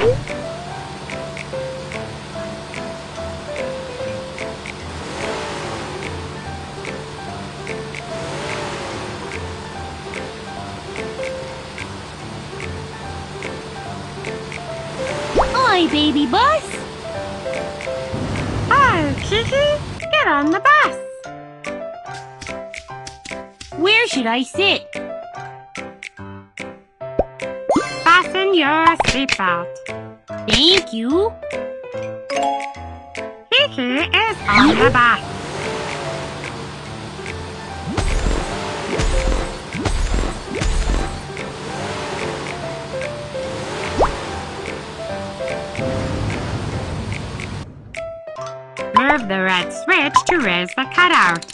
Hi, baby bus. Hi, Kiki. Get on the bus. Where should I sit? Fasten your seatbelt. Thank you. Kiki is on the bus. Move the red switch to raise the cutout.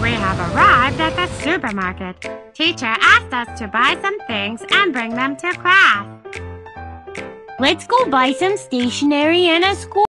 We have arrived at the supermarket. Teacher asked us to buy some things and bring them to class. Let's go buy some stationery and a school.